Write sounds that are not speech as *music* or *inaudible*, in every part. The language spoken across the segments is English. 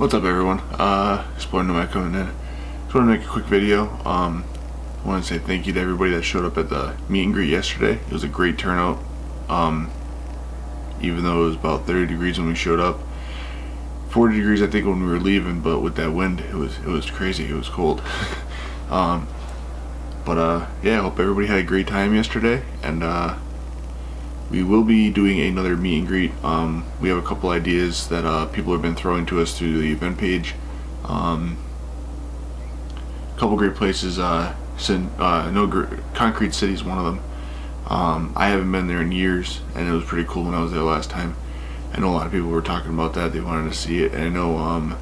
What's up everyone? Uh, Explorer Nomad coming in. Just want to make a quick video. Um, I want to say thank you to everybody that showed up at the meet and greet yesterday. It was a great turnout. Um, even though it was about 30 degrees when we showed up. 40 degrees I think when we were leaving, but with that wind, it was it was crazy. It was cold. *laughs* um, but uh, yeah, I hope everybody had a great time yesterday, and uh, we will be doing another meet and greet. Um, we have a couple ideas that uh, people have been throwing to us through the event page. Um, a couple great places. Uh, uh, no, Concrete City is one of them. Um, I haven't been there in years, and it was pretty cool when I was there last time. I know a lot of people were talking about that. They wanted to see it, and I know um,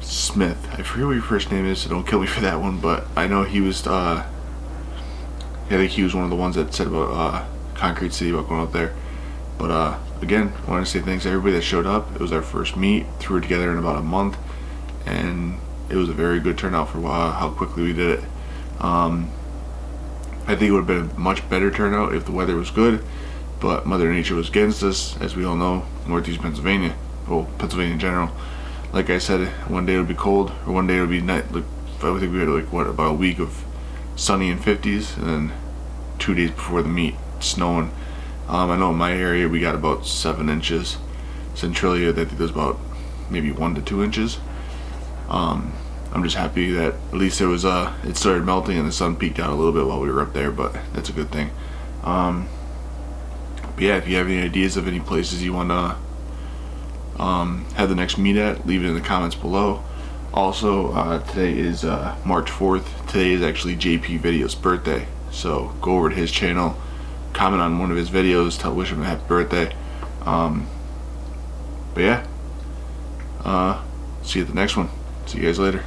Smith. I forget what your first name is, so don't kill me for that one. But I know he was. Uh, I think he was one of the ones that said about uh, Concrete City about going out there. But uh, again, I want to say thanks to everybody that showed up. It was our first meet, threw it together in about a month, and it was a very good turnout for uh, how quickly we did it. Um, I think it would have been a much better turnout if the weather was good, but Mother Nature was against us, as we all know, Northeast Pennsylvania, well, Pennsylvania in general. Like I said, one day it would be cold, or one day it would be night. Like, I think we had like what about a week of sunny and 50s, and then two days before the meet, snowing. Um, I know in my area we got about seven inches. Centralia, I think there's about maybe one to two inches. Um, I'm just happy that at least it was uh, it started melting and the sun peeked out a little bit while we were up there, but that's a good thing. Um, but yeah, if you have any ideas of any places you want to um, have the next meet at, leave it in the comments below. Also, uh, today is uh, March 4th. Today is actually JP Video's birthday. So go over to his channel, comment on one of his videos, tell wish him a happy birthday. Um, but yeah, uh, see you at the next one. See you guys later.